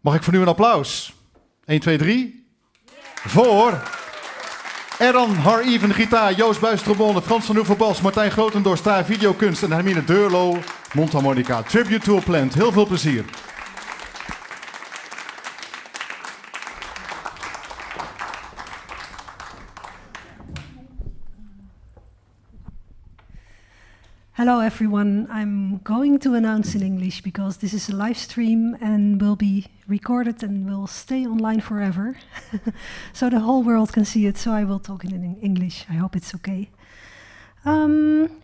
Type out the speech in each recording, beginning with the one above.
Mag ik voor nu een applaus? 1, 2, 3. Voor Erran Har Even gitaar, Joost Buis trombone, Frans van Hoeven bas, Martijn Grotendorst videokunst en Hermine Deurlo mondharmonica. Tribute to a Plant. Heel veel plezier. Hello, everyone. I'm going to announce in English because this is a live stream and will be recorded and will stay online forever. so the whole world can see it. So I will talk in English. I hope it's okay. Um,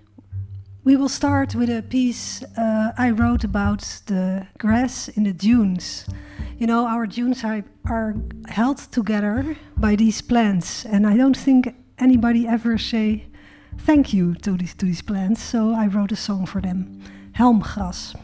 we will start with a piece uh, I wrote about the grass in the dunes. You know, our dunes are, are held together by these plants, and I don't think anybody ever say thank you to these, to these plants, so I wrote a song for them Helmgras.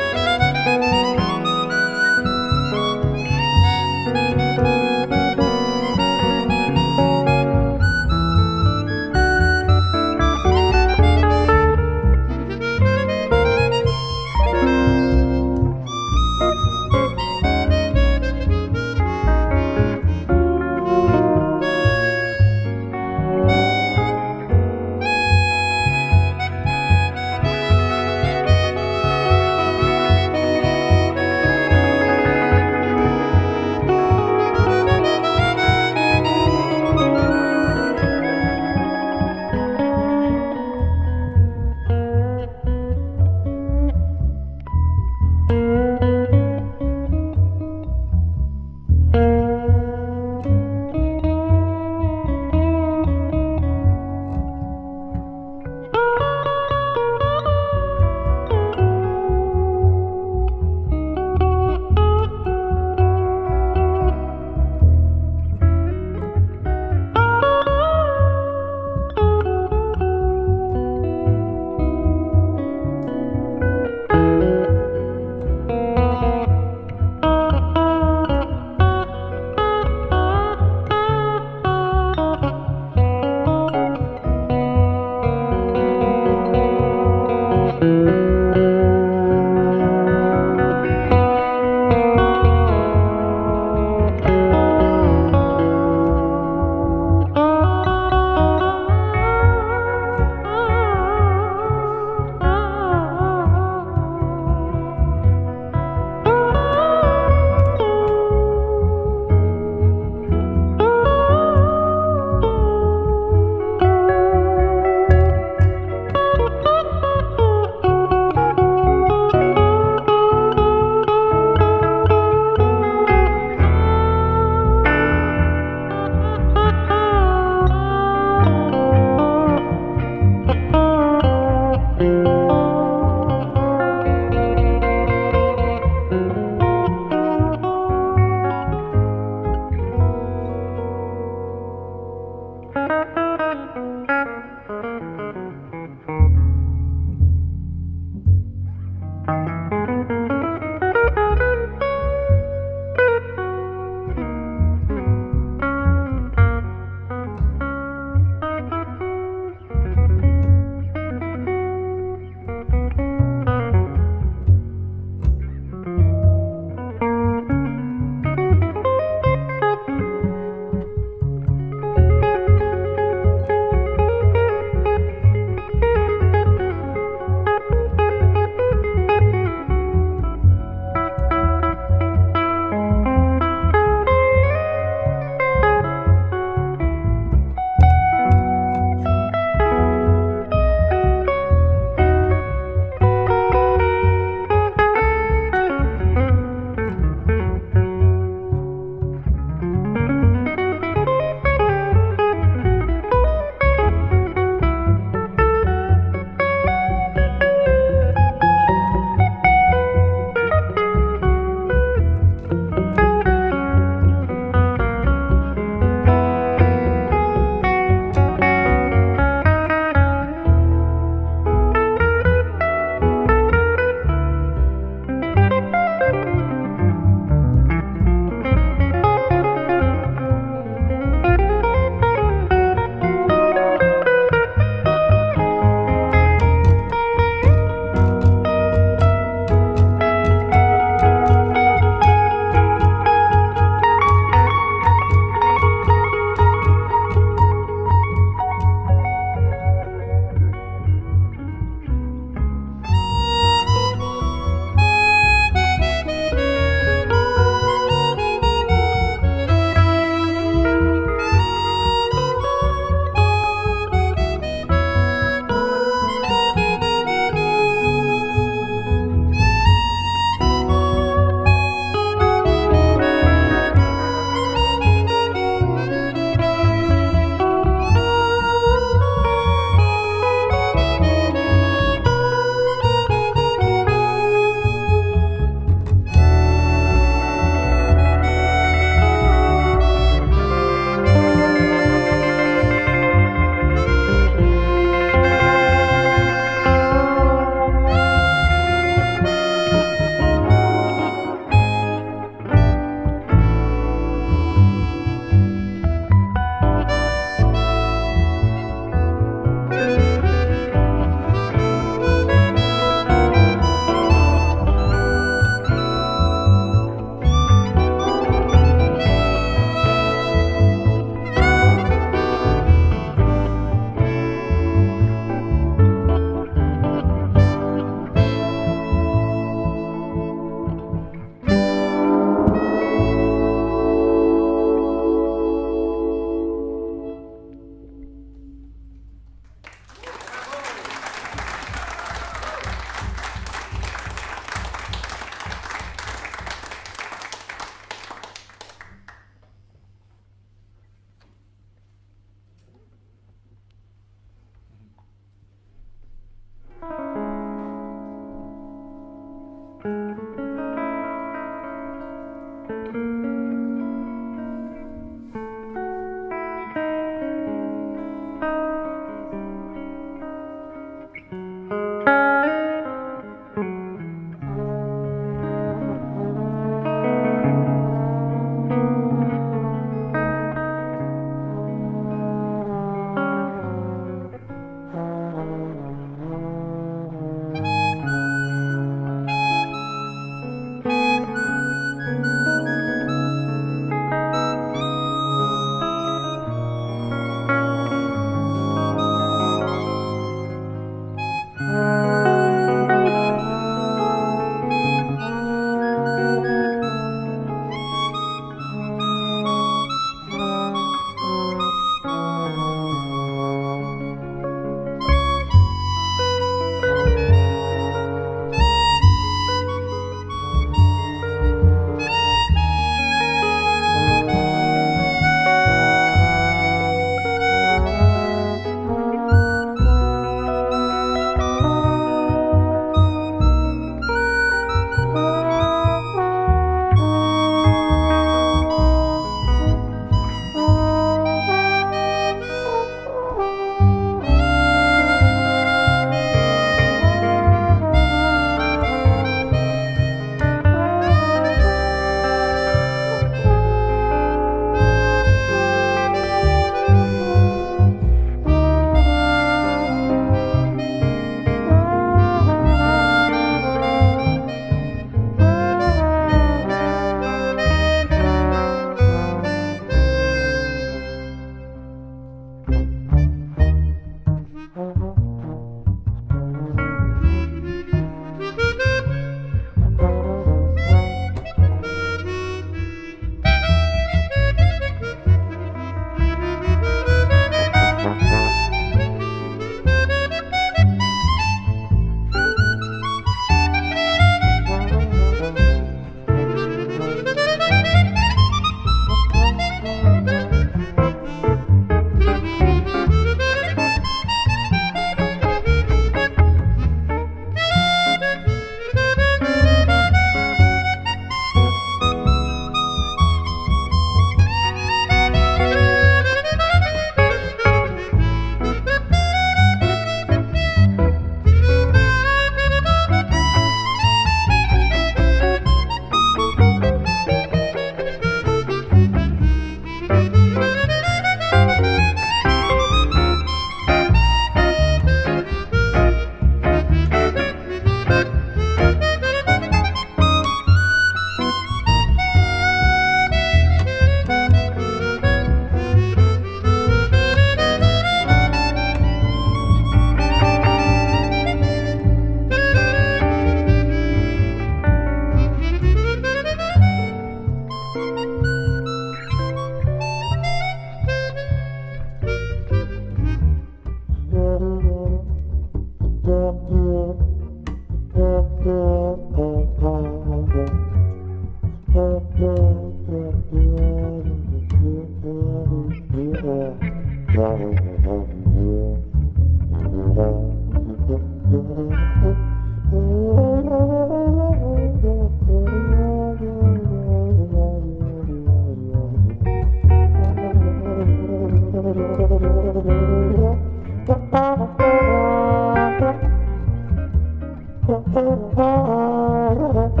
Gracias.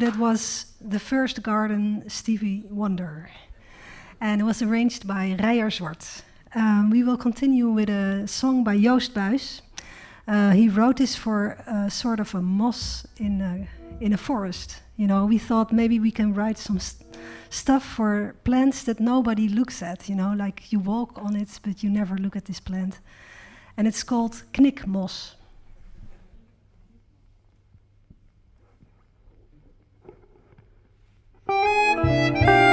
That was the first garden, Stevie Wonder. And it was arranged by Rijer Zwart. Um, we will continue with a song by Joost Buis. Uh, he wrote this for sort of a moss in a, in a forest. You know, we thought maybe we can write some st stuff for plants that nobody looks at. You know, like you walk on it, but you never look at this plant. And it's called Knikmos. Música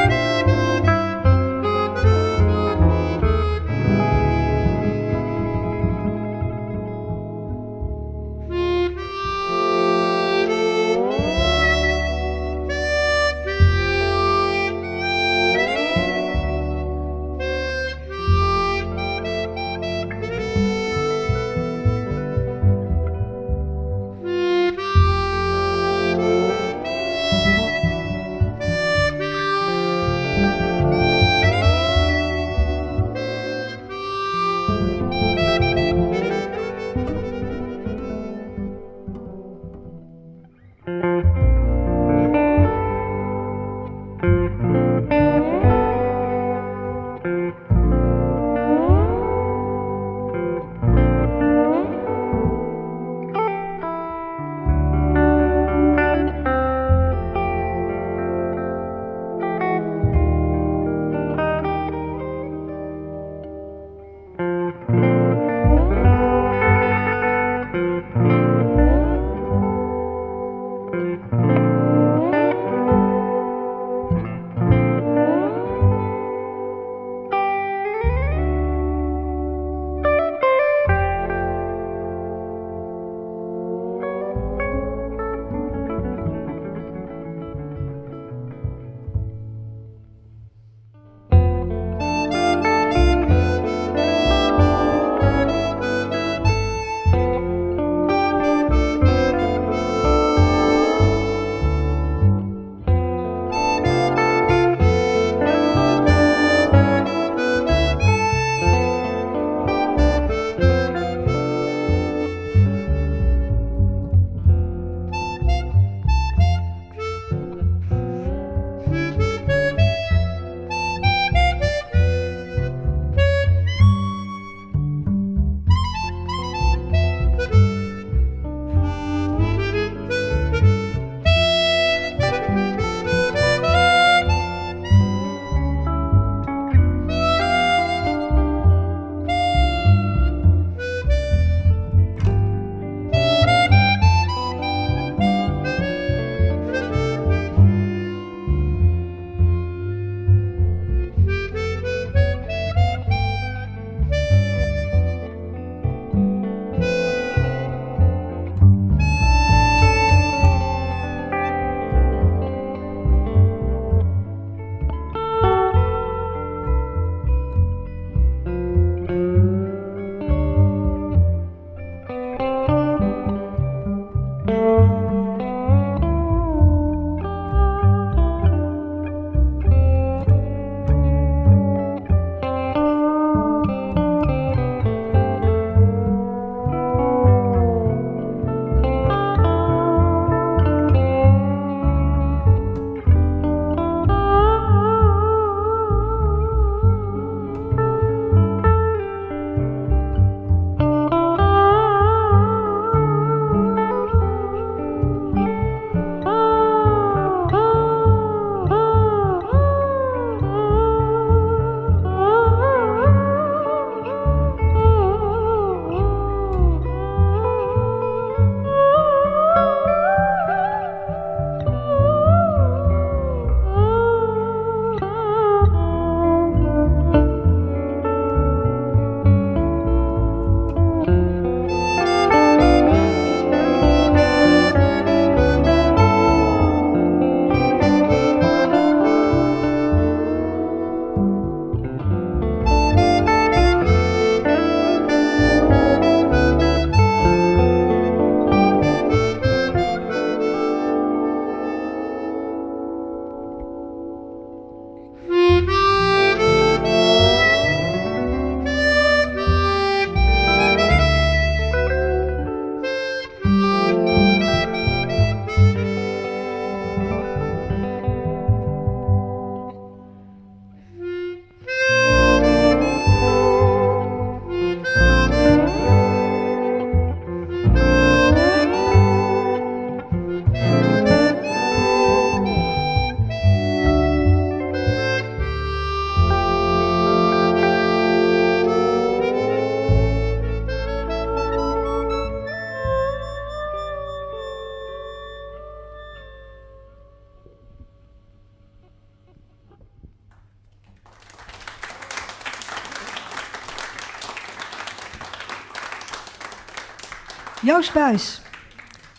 Joost Buis,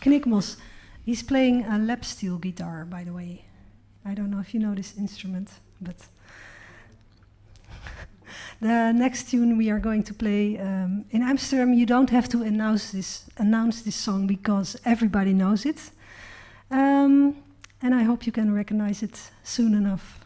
Knikmos. He's playing a lap steel guitar, by the way. I don't know if you know this instrument, but the next tune we are going to play um, in Amsterdam. You don't have to announce this announce this song because everybody knows it, um, and I hope you can recognize it soon enough.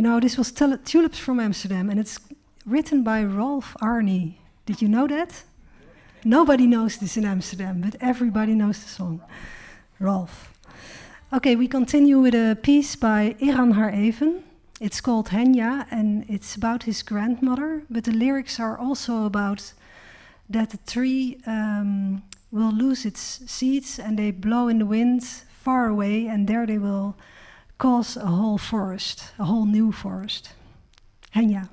You know, this was Tul- Tulips from Amsterdam, and it's written by Rolf Arnie. Did you know that? Nobody knows this in Amsterdam, but everybody knows the song. Rolf. Okay, we continue with a piece by Eran Har Even. It's called Henya, and it's about his grandmother, but the lyrics are also about that the tree um, will lose its seeds and they blow in the wind far away, and there they will cause a whole forest, a whole new forest. Henya.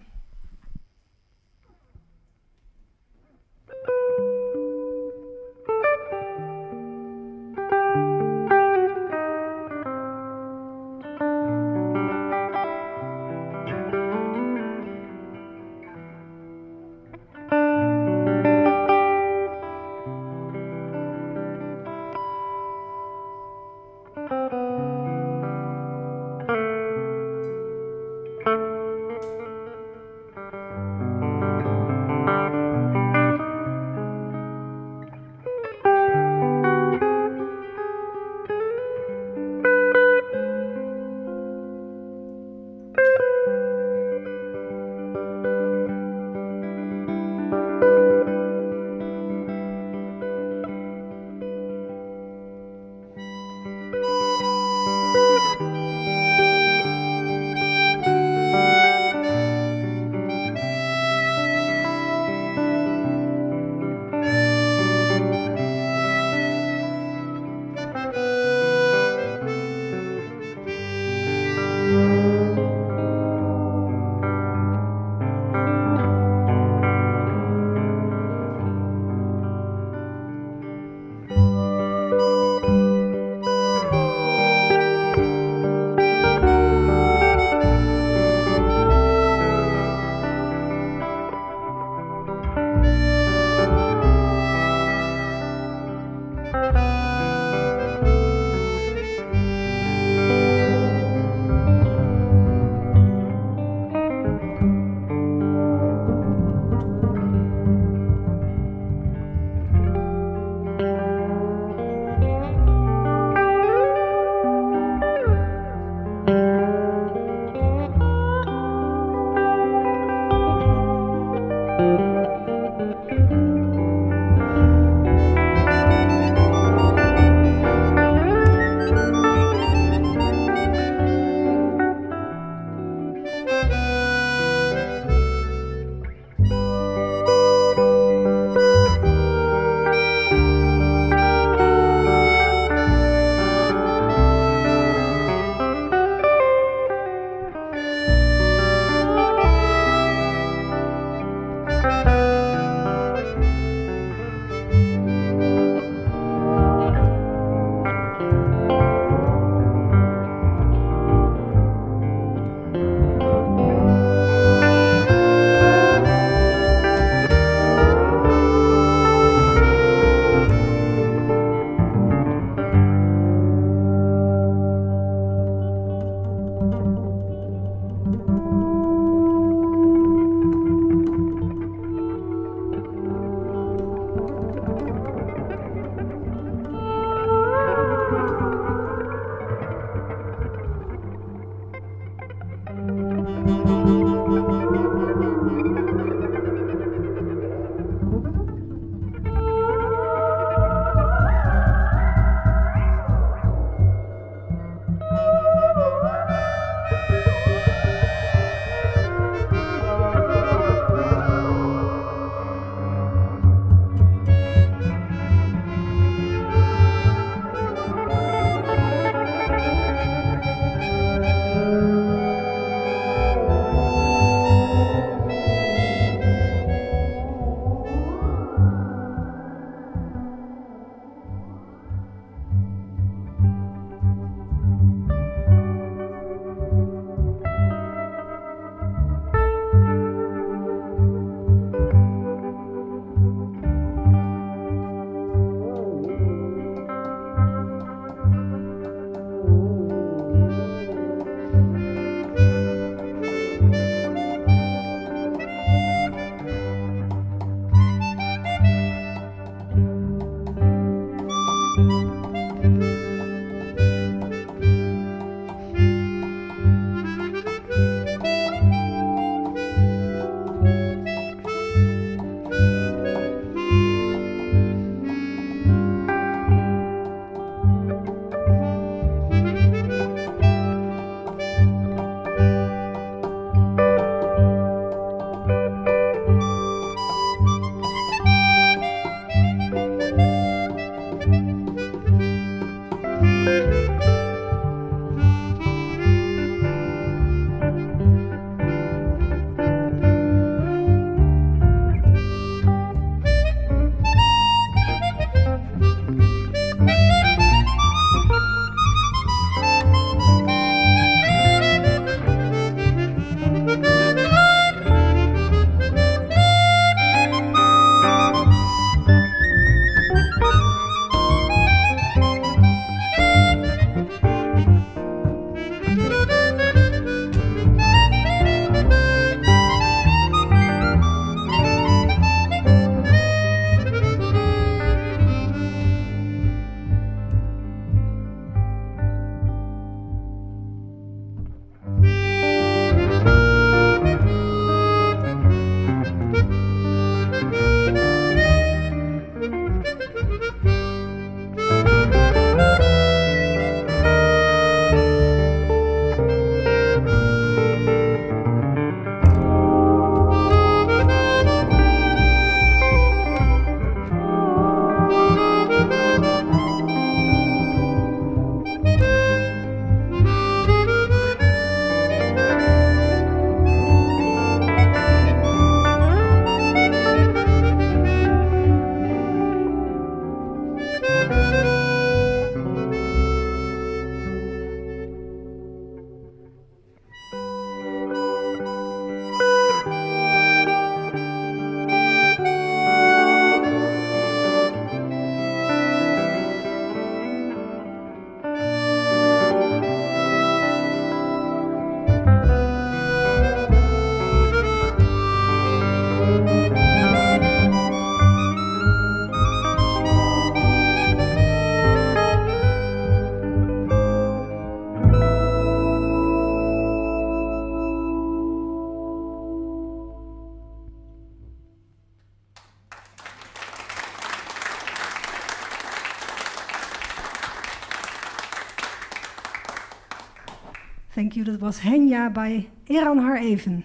Thank you. That was Henya by Eran Har Even.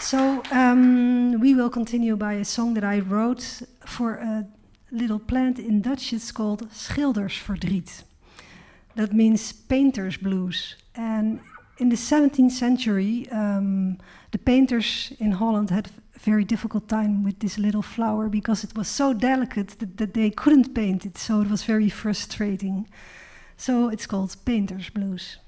So um, we will continue by a song that I wrote for a little plant in Dutch. It's called Schildersverdriet. That means painter's blues. And in the 17th century, um, the painters in Holland had a very difficult time with this little flower because it was so delicate that, that they couldn't paint it. So it was very frustrating. So it's called painter's blues.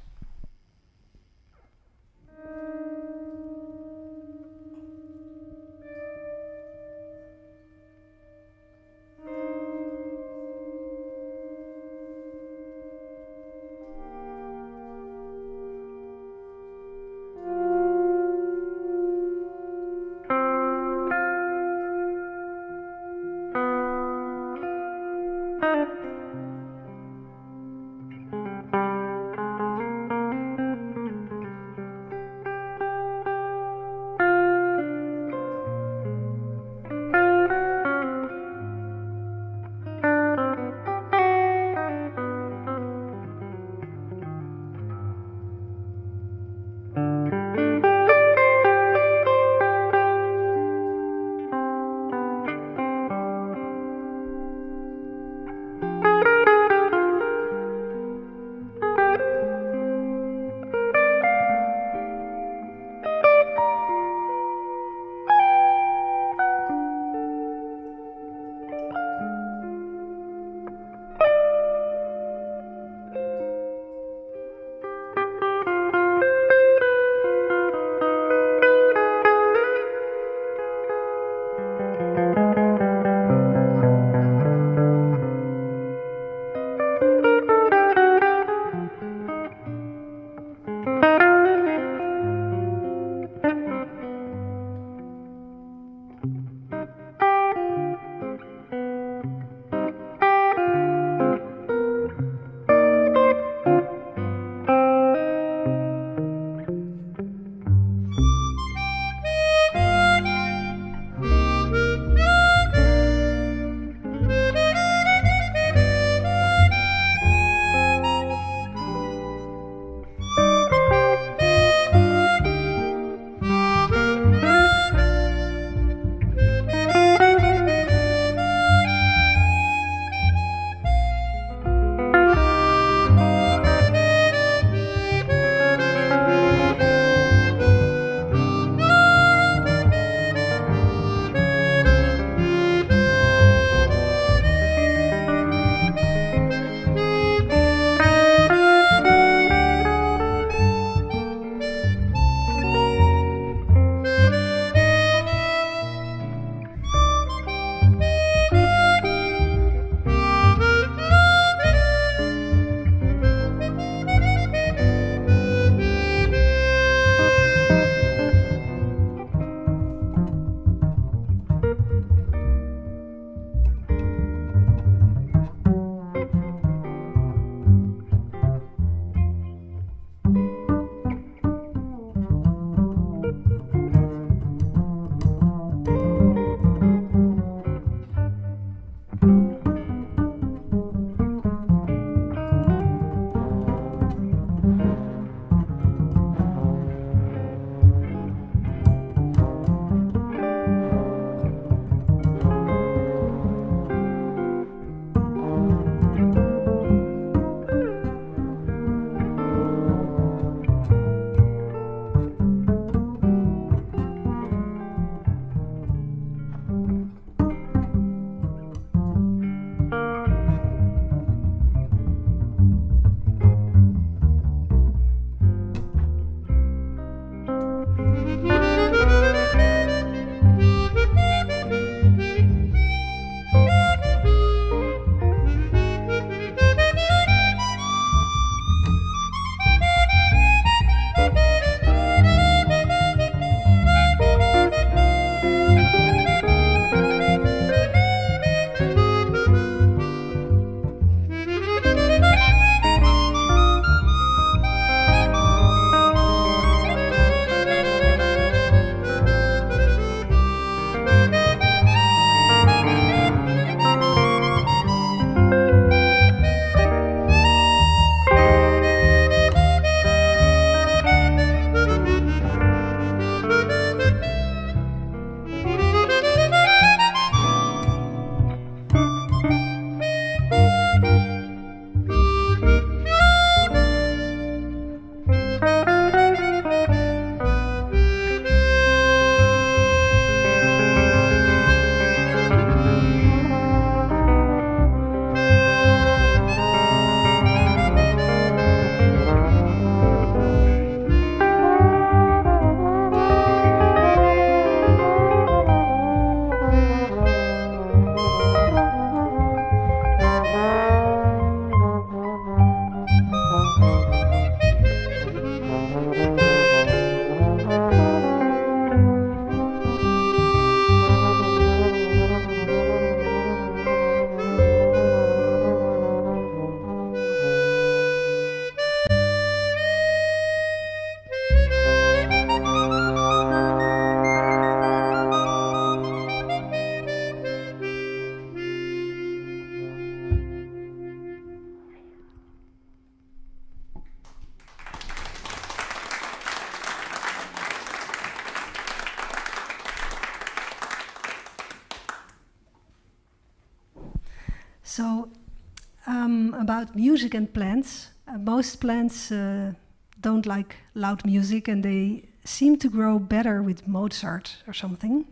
music and plants. Uh, most plants uh, don't like loud music and they seem to grow better with Mozart or something.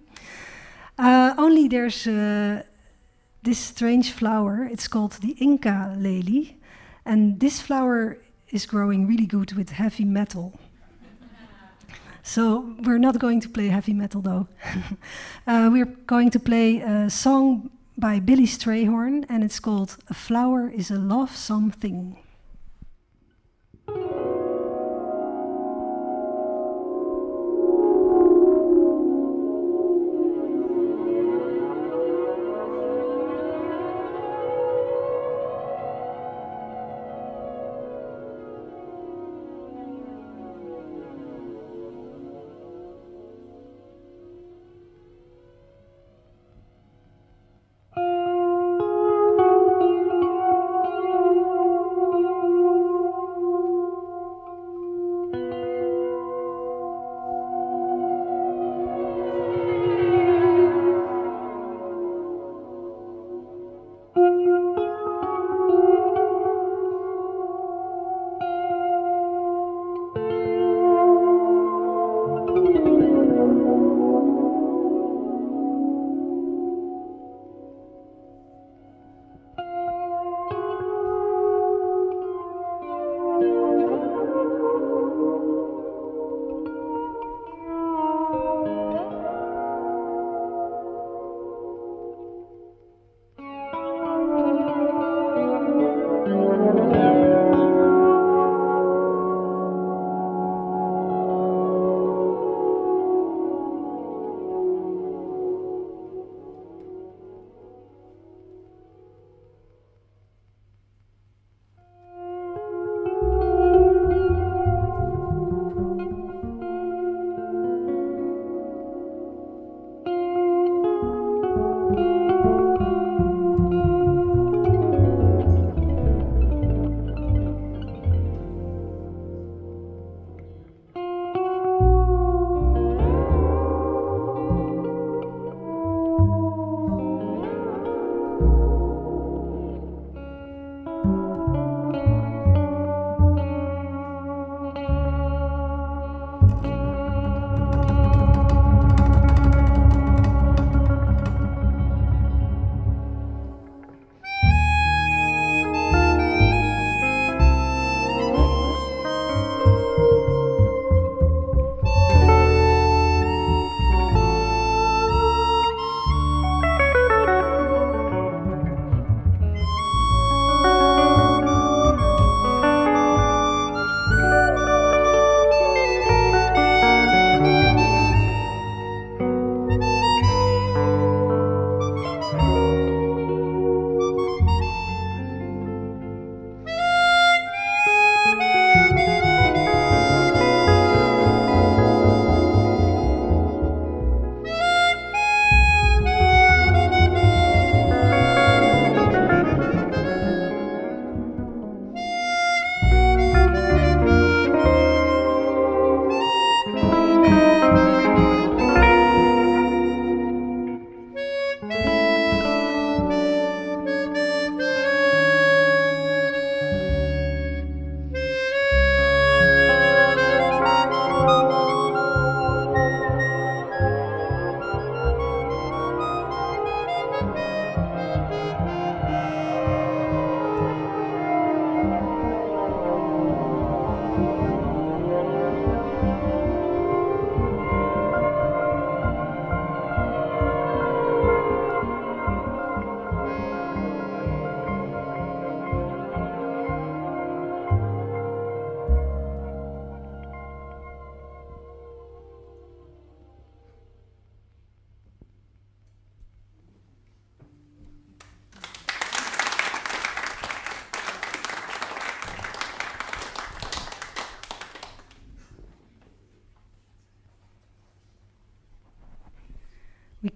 Uh, only there's uh, this strange flower, it's called the Inca lily, and this flower is growing really good with heavy metal. so we're not going to play heavy metal though. uh, we're going to play a song by Billy Strayhorn, and it's called A Flower is a Lovesome Thing.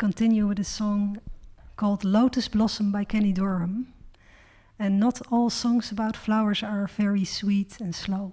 Continue with a song called Lotus Blossom by Kenny Dorham. And not all songs about flowers are very sweet and slow.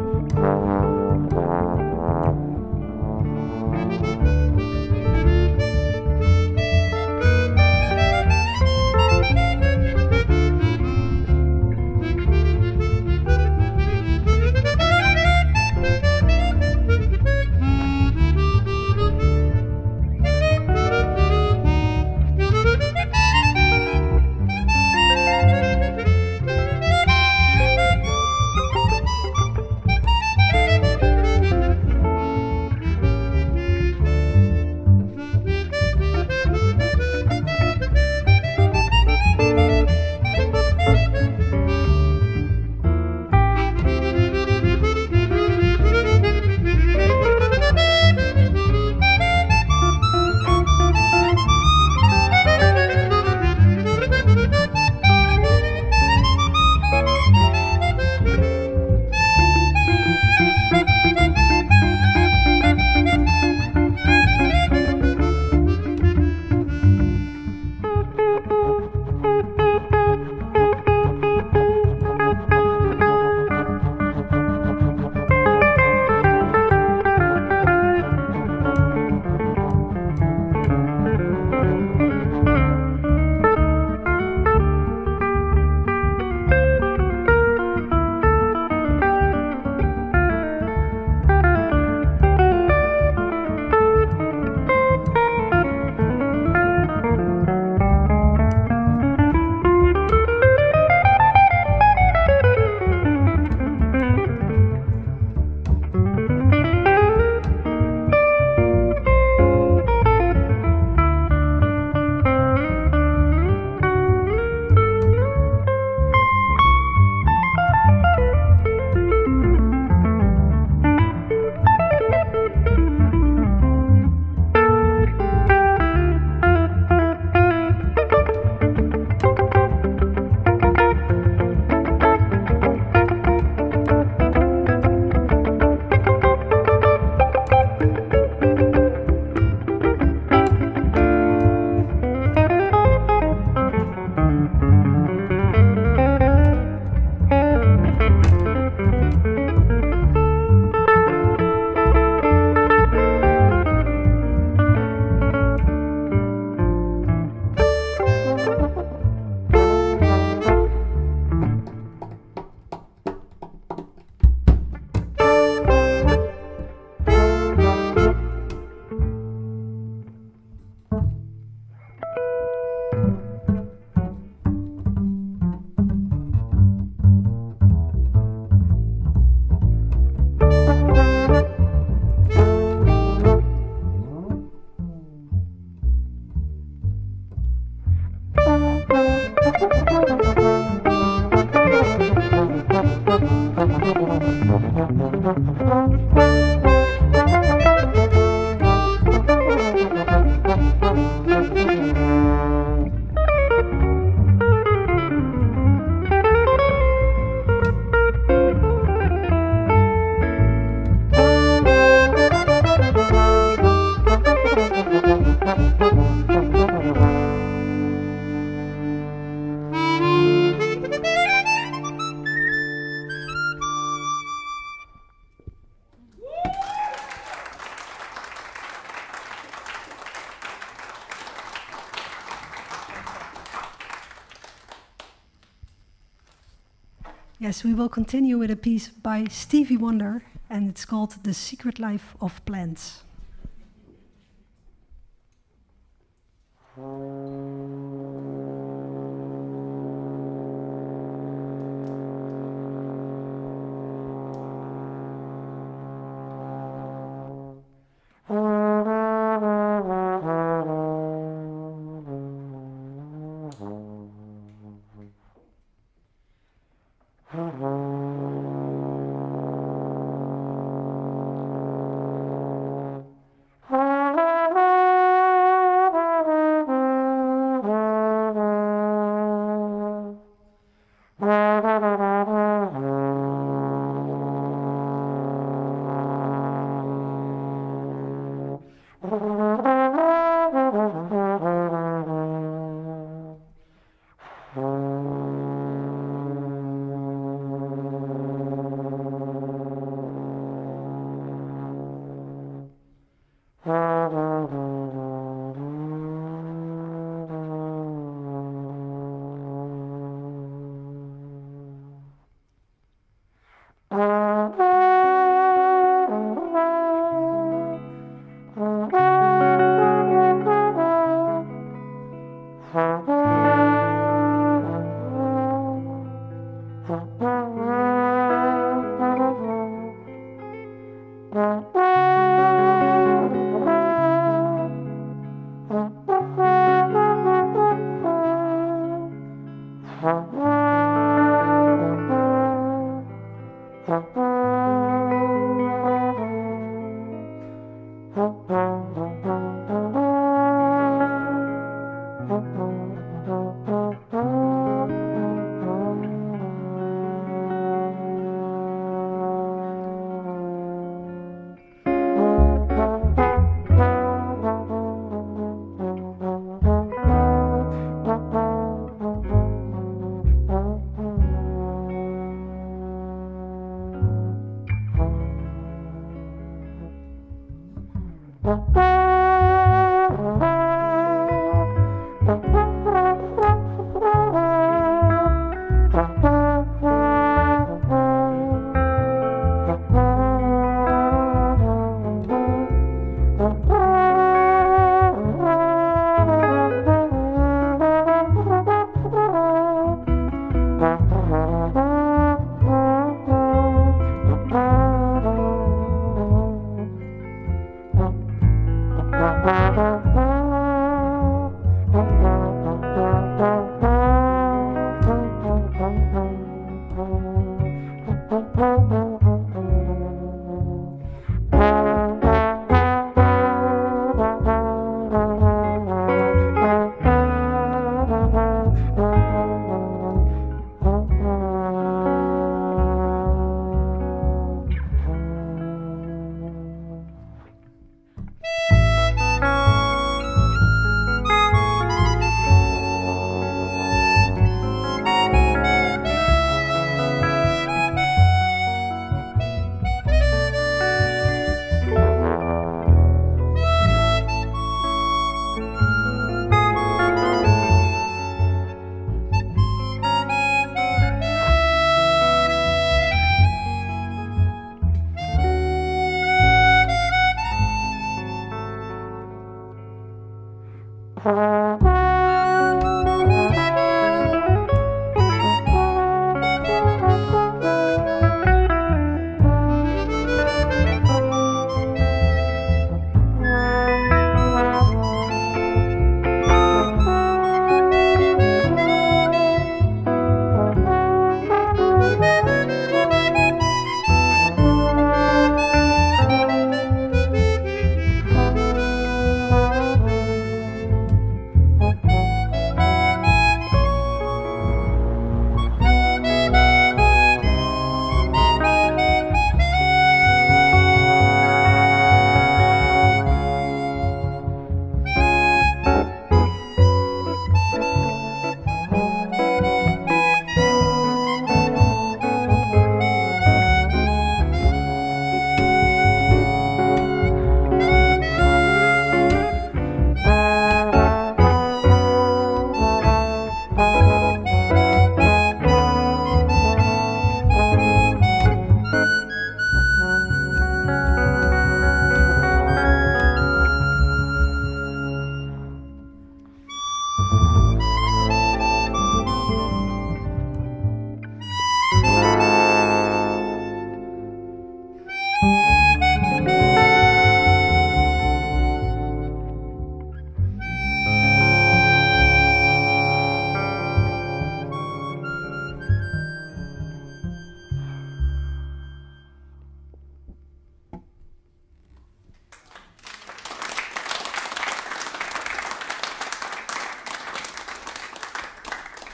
we will continue with a piece by Stevie Wonder, and it's called The Secret Life of Plants.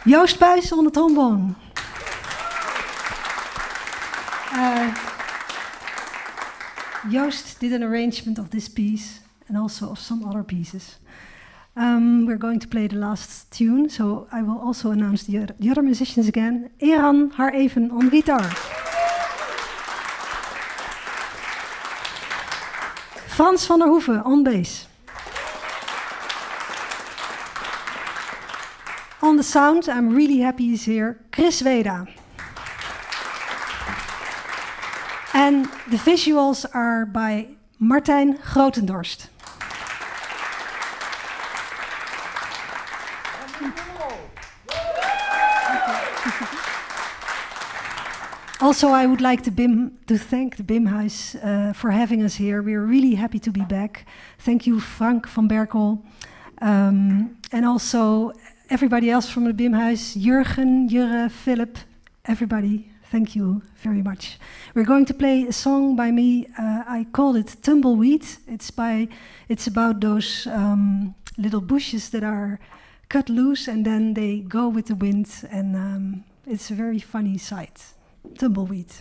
Joost Buis on the trombone. Uh, Joost did an arrangement of this piece and also of some other pieces. Um, we're going to play the last tune, so I will also announce the other, the other musicians again. Eran Har Even on guitar. Frans van der Hoeven on bass. On the sound, I'm really happy he's here, Chris Weda. And the visuals are by Martijn Grotendorst. Also, I would like to, BIM, to thank the Bimhuis uh, for having us here. We are really happy to be back. Thank you, Frank van Berkel. Um, and also everybody else from the Bimhuis, Jurgen, Jure, Philip, everybody, thank you very much. We're going to play a song by me. Uh, I called it Tumbleweed. It's by, it's about those um, little bushes that are cut loose and then they go with the wind, and um, it's a very funny sight. Tumbleweed.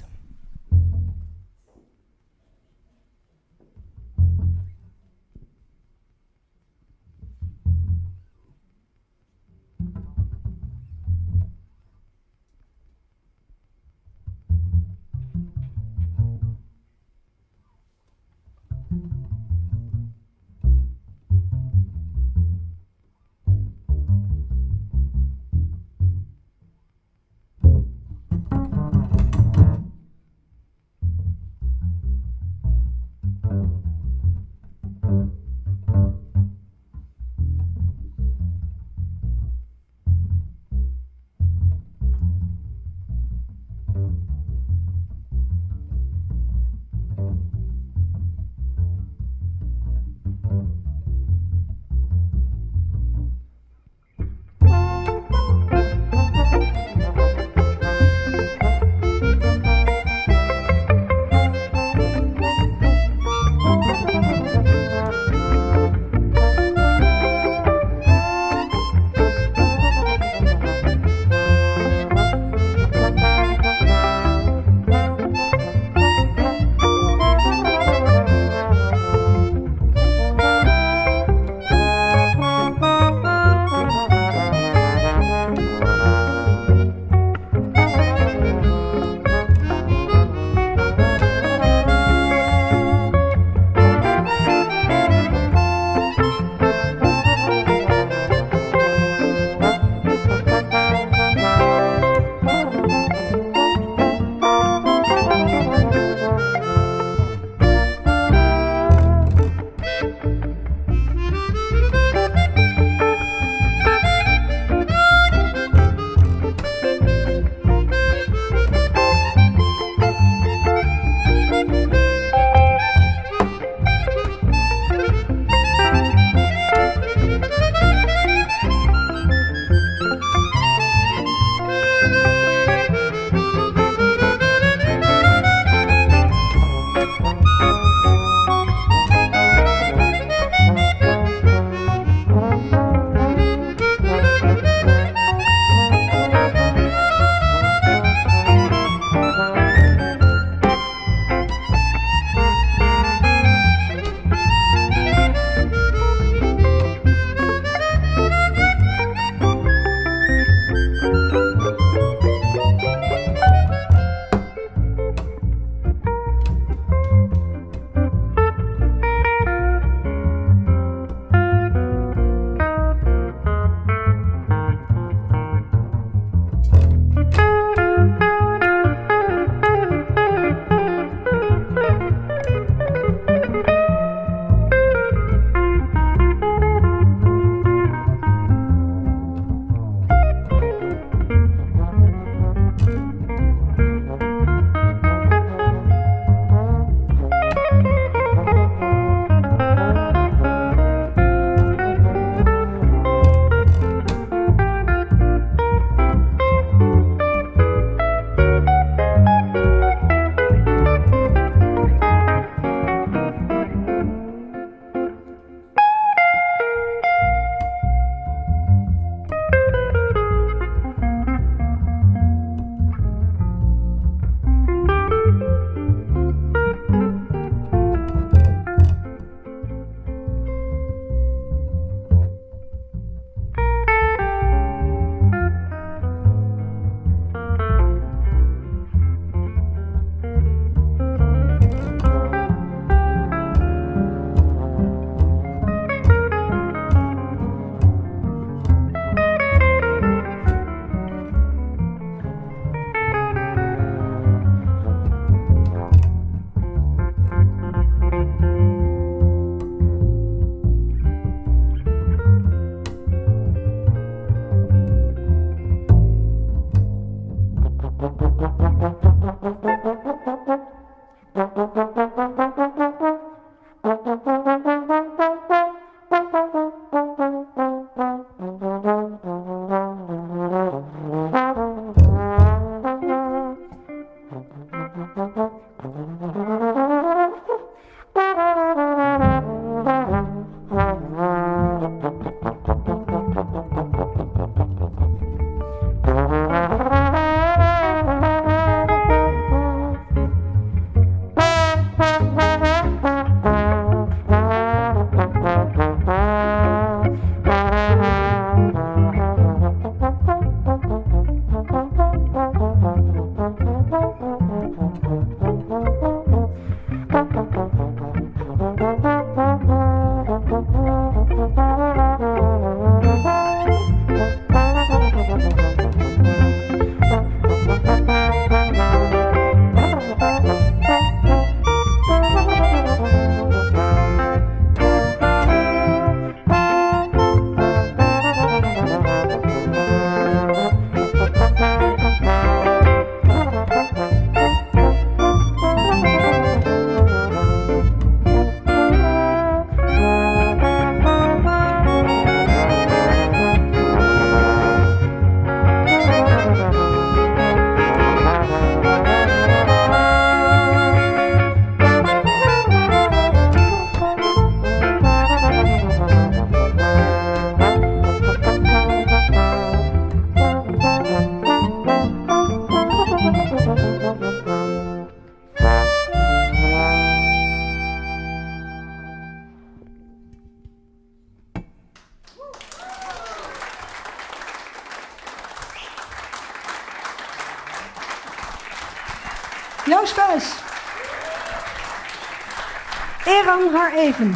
Haar even.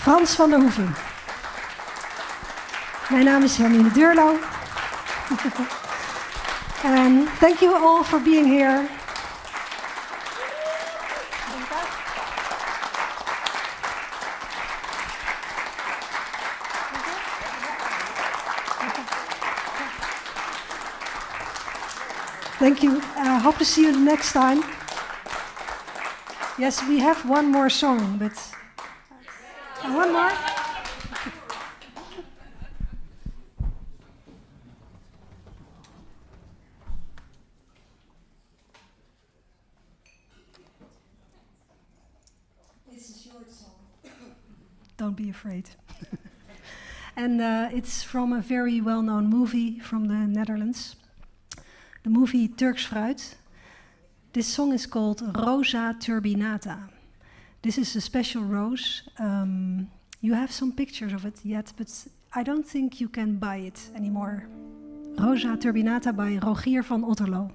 Frans van der Hoeven. Mijn naam is Hermine Deurlo. and thank you all for being here. Thank you. Uh, hope to see you next time. Yes, we have one more song, but uh, one more. It's a short song. Don't be afraid. and uh, it's from a very well known movie from the Netherlands. The movie Turks Fruit. This song is called Rosa Turbinata. This is a special rose. Um, you have some pictures of it yet, but I don't think you can buy it anymore. Rosa Turbinata by Rogier van Otterloo.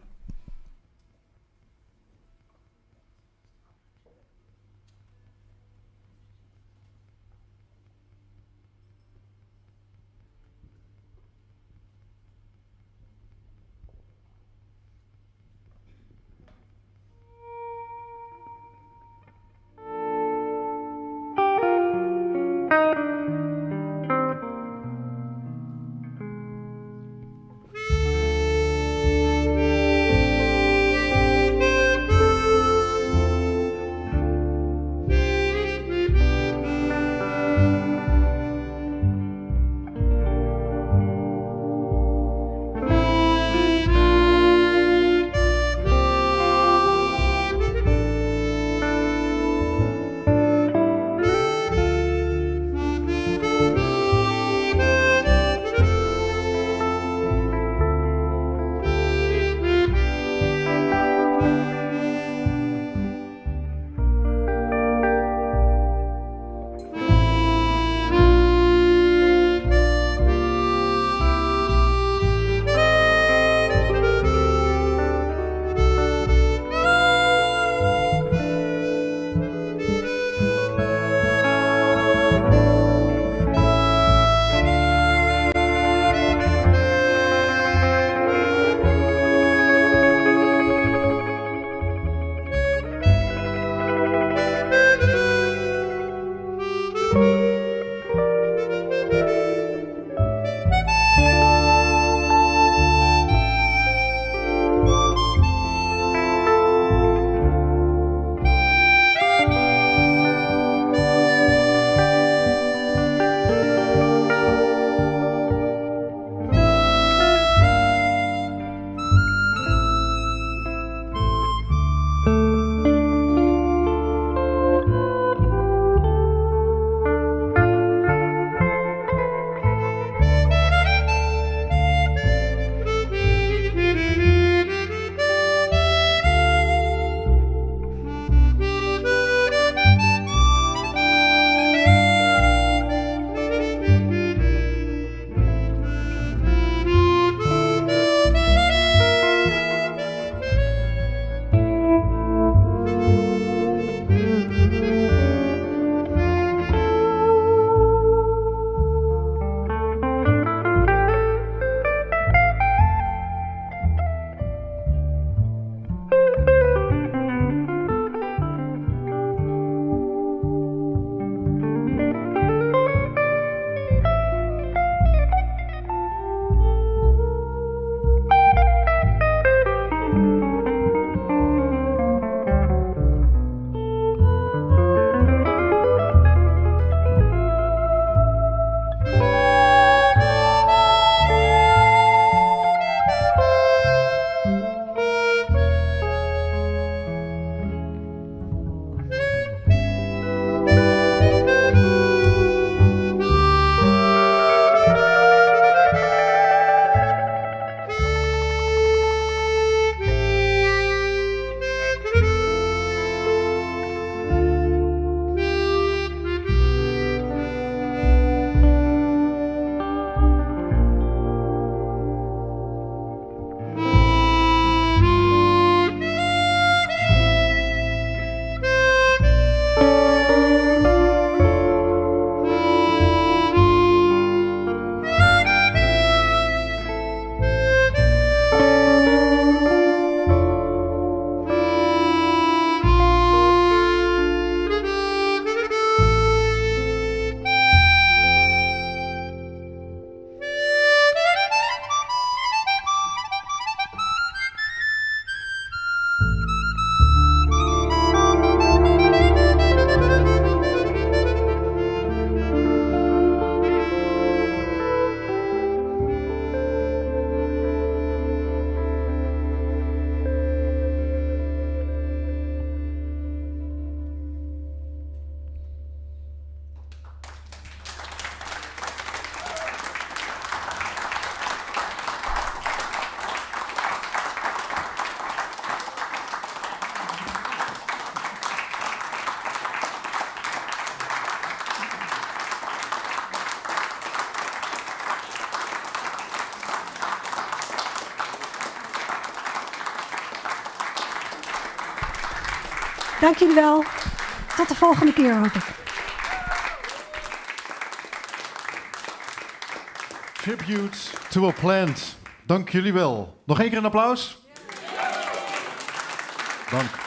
Dank jullie wel. Tot de volgende keer hoop ik. Tribute to a plant. Dank jullie wel. Nog één keer een applaus. Dank.